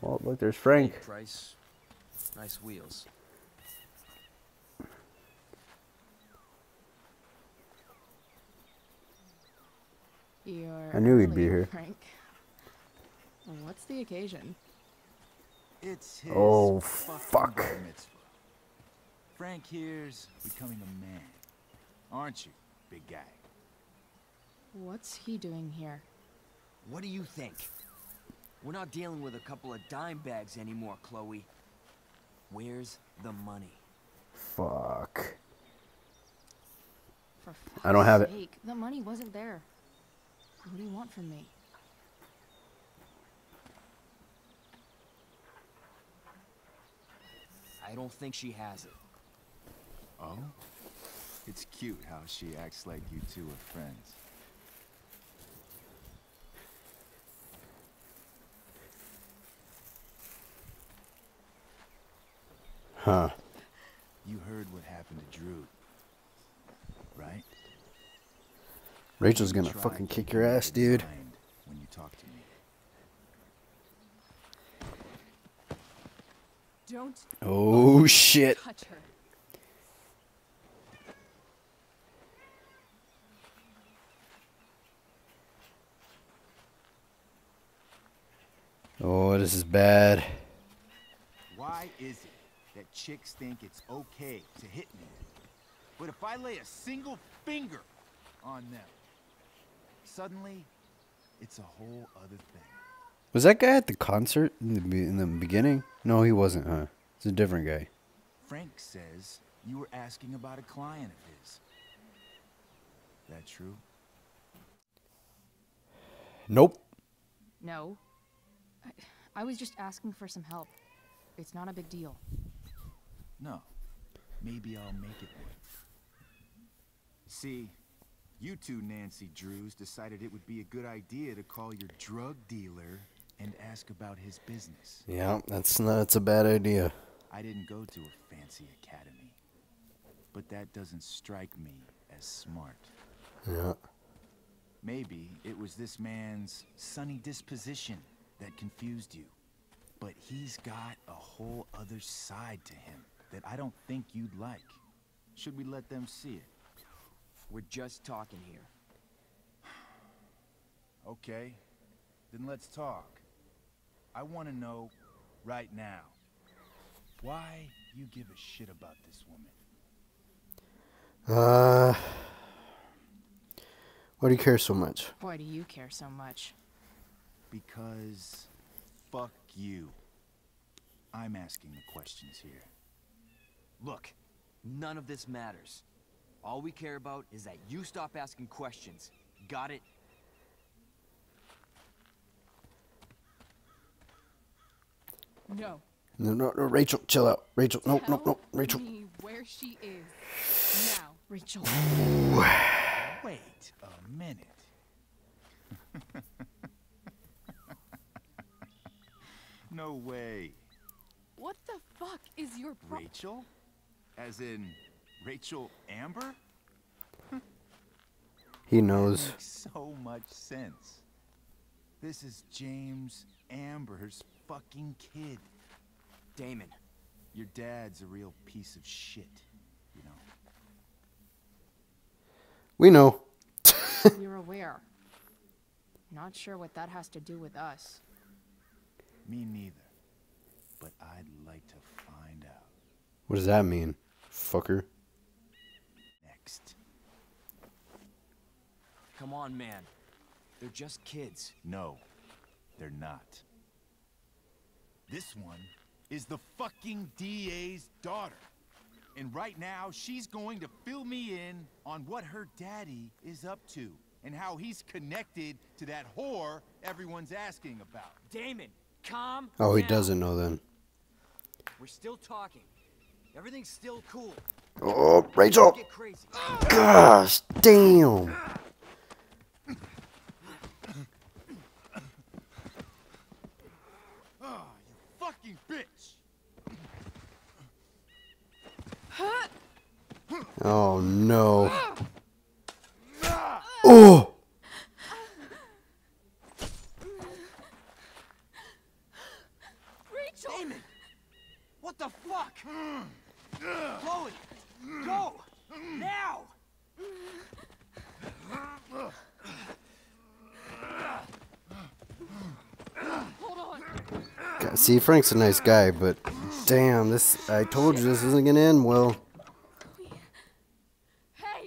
Speaker 1: Well, look, there's Frank.
Speaker 7: Price. Nice wheels.
Speaker 4: You're
Speaker 1: I knew he'd be here.
Speaker 4: Frank. What's the occasion?
Speaker 7: It's his
Speaker 1: Oh,
Speaker 7: fucking
Speaker 1: fuck.
Speaker 7: mitzvah. Frank here's becoming a man. Aren't you, big guy?
Speaker 3: What's he doing here?
Speaker 9: What do you think? We're not dealing with a couple of dime bags anymore, Chloe. Where's the money?
Speaker 1: Fuck.
Speaker 3: For
Speaker 1: I don't have it.
Speaker 3: fuck's sake, The money wasn't there. What do you want from me?
Speaker 9: I don't think she has it.
Speaker 7: Oh? It's cute how she acts like you two are friends.
Speaker 1: Huh.
Speaker 7: You heard what happened to Drew, right?
Speaker 1: Rachel's gonna fucking kick your ass, dude.
Speaker 7: When you talk to me.
Speaker 4: Don't
Speaker 1: Oh, shit.
Speaker 4: touch her.
Speaker 1: Oh, this is bad.
Speaker 7: Why is it that chicks think it's okay to hit me? But if I lay a single finger on them, suddenly it's a whole other thing.
Speaker 1: Was that guy at the concert in the, in the beginning? No, he wasn't, huh? It's a different guy.
Speaker 7: Frank says you were asking about a client of his. That true?
Speaker 1: Nope.
Speaker 3: No. I, I was just asking for some help. It's not a big deal.
Speaker 7: No. Maybe I'll make it one. See, you two Nancy Drews decided it would be a good idea to call your drug dealer and ask about his business.
Speaker 1: Yeah, that's not, that's a bad idea.
Speaker 7: I didn't go to a fancy academy, but that doesn't strike me as smart.
Speaker 1: Yeah.
Speaker 7: Maybe it was this man's sunny disposition that confused you. But he's got a whole other side to him that I don't think you'd like. Should we let them see it?
Speaker 9: We're just talking here.
Speaker 7: Okay, then let's talk. I want to know right now why you give a shit about this woman.
Speaker 1: Uh. Why do you care so much?
Speaker 3: Why do you care so much?
Speaker 7: Because fuck you. I'm asking the questions here.
Speaker 9: Look, none of this matters. All we care about is that you stop asking questions. Got it?
Speaker 4: No.
Speaker 1: No, no, no, Rachel, chill out. Rachel, no, no, no, Rachel.
Speaker 4: me where she is. Now.
Speaker 3: Rachel.
Speaker 7: Wait a minute. no way.
Speaker 4: What the fuck is your pro-
Speaker 7: Rachel? As in Rachel Amber?
Speaker 1: He knows.
Speaker 7: Makes so much sense. This is James Amber's fucking kid.
Speaker 9: Damon.
Speaker 7: Your dad's a real piece of shit, you know.
Speaker 1: We know.
Speaker 3: You're aware. Not sure what that has to do with us.
Speaker 7: Me neither. But I'd like to find out.
Speaker 1: What does that mean? Fucker.
Speaker 7: Next.
Speaker 9: Come on, man. They're just kids.
Speaker 7: No, they're not. This one is the fucking DA's daughter. And right now, she's going to fill me in on what her daddy is up to and how he's connected to that whore everyone's asking about.
Speaker 9: Damon, calm.
Speaker 1: Oh, he
Speaker 9: down.
Speaker 1: doesn't know then.
Speaker 9: We're still talking. Everything's still cool.
Speaker 1: Oh, Rachel! Gosh, damn!
Speaker 7: Oh, fucking bitch!
Speaker 1: Oh no. Oh!
Speaker 4: Rachel!
Speaker 9: Damon! What the fuck? Chloe! Go! Now!
Speaker 4: Hold on.
Speaker 1: See, Frank's a nice guy, but damn, this. I told you this isn't gonna end well.
Speaker 4: Hey!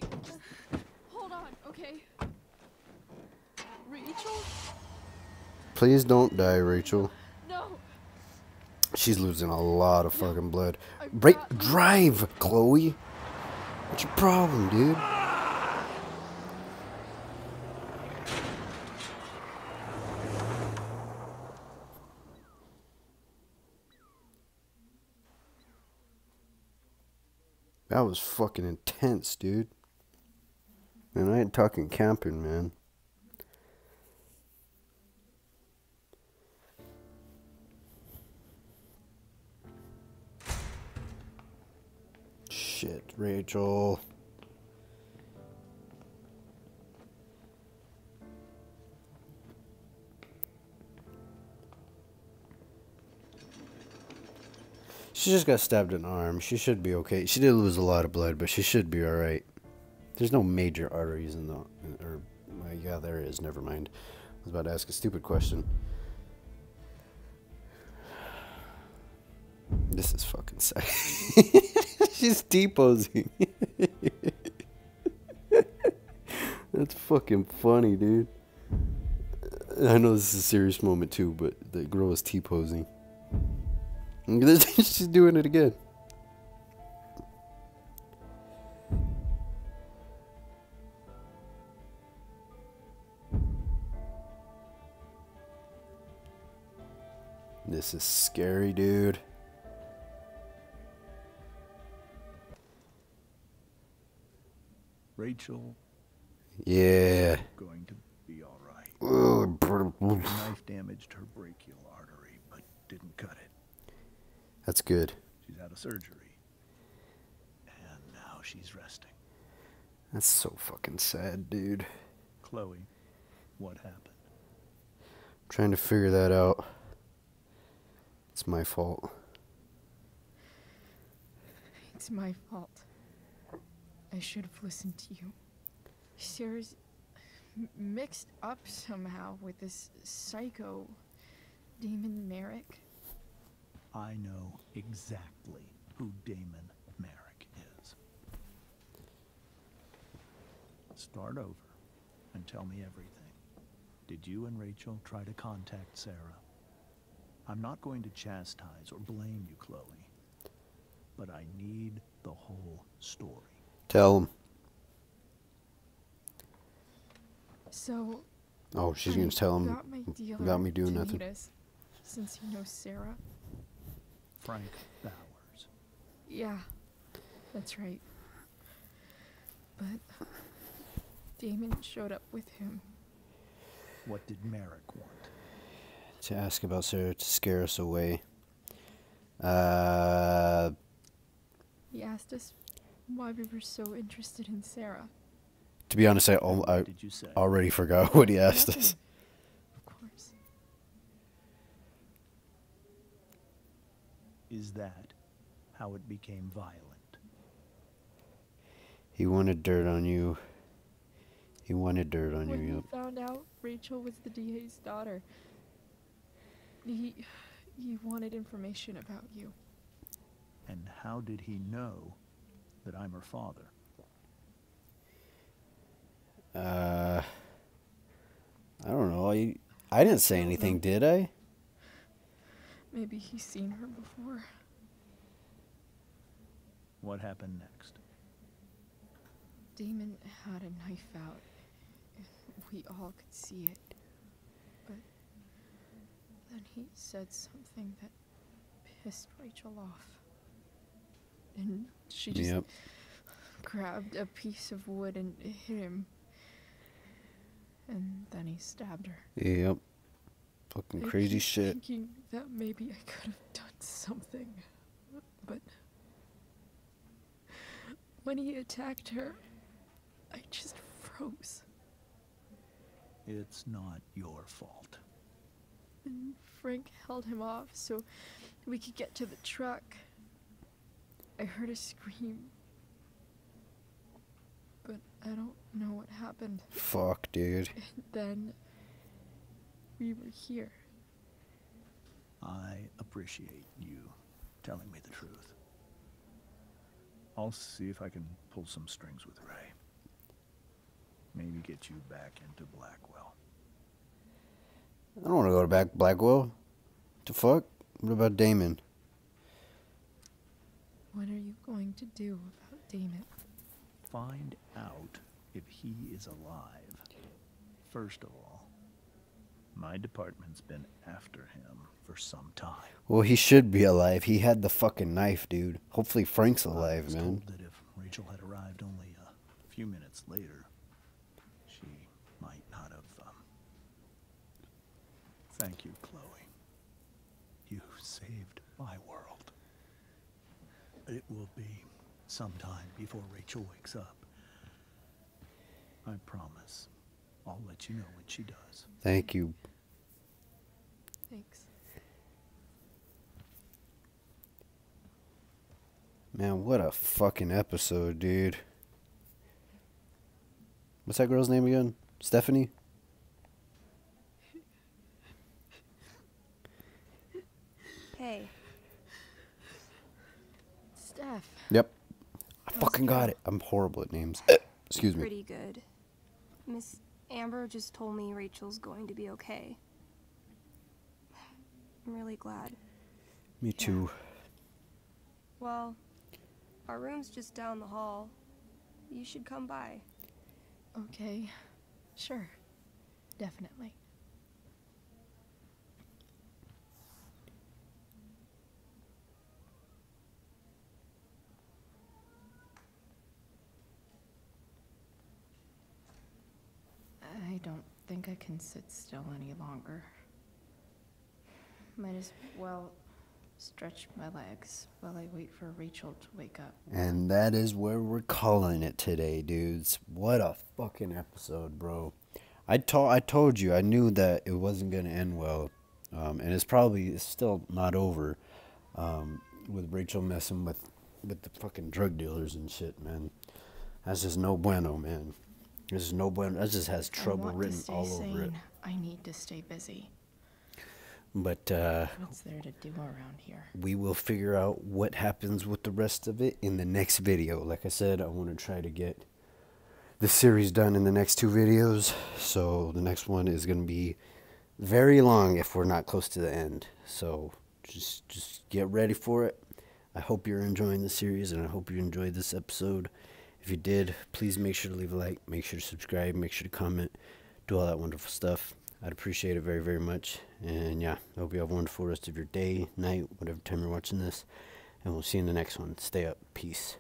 Speaker 4: Hold on, okay? Rachel?
Speaker 1: Please don't die, Rachel. She's losing a lot of fucking blood. Break, drive, Chloe. What's your problem, dude? That was fucking intense, dude. And I ain't talking camping, man. Rachel. She just got stabbed in the arm. She should be okay. She did lose a lot of blood, but she should be alright. There's no major arteries in the. Or, well, yeah, there is. Never mind. I was about to ask a stupid question. This is fucking sad. She's deposing. That's fucking funny, dude. I know this is a serious moment too, but the girl is T posing. She's doing it again. This is scary, dude.
Speaker 2: Rachel
Speaker 1: Yeah.
Speaker 2: going to be all right. The knife damaged her brachial artery, but didn't cut it.
Speaker 1: That's good.
Speaker 2: She's out of surgery. And now she's resting.
Speaker 1: That's so fucking sad, dude.
Speaker 2: Chloe, what happened?
Speaker 1: I'm trying to figure that out. It's my fault.
Speaker 3: It's my fault. I should have listened to you. Sera's mixed up somehow with this psycho Damon Merrick.
Speaker 2: I know exactly who Damon Merrick is. Start over and tell me everything. Did you and Rachel try to contact Sera? I'm not going to chastise or blame you, Chloe, but I need the whole story.
Speaker 1: Tell him.
Speaker 3: So.
Speaker 1: Oh, she's
Speaker 3: I
Speaker 1: gonna tell him
Speaker 3: got
Speaker 1: without me doing
Speaker 3: to
Speaker 1: nothing.
Speaker 3: us, since you know Sera.
Speaker 2: Frank Bowers.
Speaker 3: Yeah, that's right. But Damon showed up with him.
Speaker 2: What did Merrick want?
Speaker 1: To ask about Sera to scare us away. Uh,
Speaker 3: He asked us why we were so interested in Sera.
Speaker 1: to be honest, I, al- I
Speaker 2: did you say?
Speaker 1: already forgot what he asked us.
Speaker 3: Of course.
Speaker 2: Is that how it became violent?
Speaker 1: He wanted dirt on you. He wanted dirt on
Speaker 3: when
Speaker 1: you.
Speaker 3: he found out Rachel was the DA's daughter, he he wanted information about you.
Speaker 2: And how did he know that I'm her father?
Speaker 1: Uh, I don't know. I I didn't say anything, did I?
Speaker 3: Maybe he's seen her before.
Speaker 2: What happened next?
Speaker 3: Damon had a knife out. We all could see it. But then he said something that pissed Rachel off. And she just
Speaker 1: Yep.
Speaker 3: grabbed a piece of wood and hit him. And then he stabbed her.
Speaker 1: Yep. Fucking
Speaker 3: I
Speaker 1: crazy
Speaker 3: keep
Speaker 1: shit.
Speaker 3: Thinking that maybe I could have done something, but when he attacked her, I just froze.
Speaker 2: It's not your fault.
Speaker 3: And Frank held him off so we could get to the truck. I heard a scream, but I don't know what happened.
Speaker 1: Fuck, dude.
Speaker 3: And then we were here.
Speaker 2: I appreciate you telling me the truth. I'll see if I can pull some strings with Ray. Maybe get you back into Blackwell.
Speaker 1: I don't want to go to back Blackwell. The fuck? What about Damon?
Speaker 3: What are you going to do about Damon?
Speaker 2: Find out if he is alive. First of all, my department's been after him for some time.
Speaker 1: Well, he should be alive. He had the fucking knife, dude. Hopefully Frank's alive,
Speaker 2: I
Speaker 1: alive,
Speaker 2: was
Speaker 1: man.
Speaker 2: told that if Rachel had arrived only a few minutes later, she might not have. Um... Thank you, Chloe. You saved my world. It will be some time before Rachel wakes up. I promise. I'll let you know when she does.
Speaker 1: Thank you.
Speaker 3: Thanks.
Speaker 1: Man, what a fucking episode, dude. What's that girl's name again? Stephanie?
Speaker 10: Hey,
Speaker 3: Steph.
Speaker 1: Yep. I fucking got it. I'm horrible at names. Excuse me.
Speaker 10: pretty good. Miss Amber just told me Rachel's going to be okay. I'm really glad.
Speaker 11: Me too.
Speaker 10: Well, our room's just down the hall. You should come by.
Speaker 3: Okay. Sure. Definitely. I don't think I can sit still any longer. Might as well stretch my legs while I wait for Rachel to wake up.
Speaker 1: And that is where we're calling it today, dudes. What a fucking episode, bro. I told I told you I knew that it wasn't gonna end well, um, and it's probably still not over. Um, with Rachel messing with with the fucking drug dealers and shit, man. That's just no bueno, man. This is no bueno. That just has trouble written all
Speaker 3: sane.
Speaker 1: over it.
Speaker 3: I need to stay busy.
Speaker 1: But uh,
Speaker 3: What's there to do around here?
Speaker 1: we will figure out what happens with the rest of it in the next video. Like I said, I want to try to get the series done in the next two videos. So the next one is going to be very long if we're not close to the end. So just just get ready for it. I hope you're enjoying the series and I hope you enjoyed this episode. If you did, please make sure to leave a like, make sure to subscribe, make sure to comment, do all that wonderful stuff. I'd appreciate it very, very much. And yeah, I hope you have a wonderful rest of your day, night, whatever time you're watching this. And we'll see you in the next one. Stay up. Peace.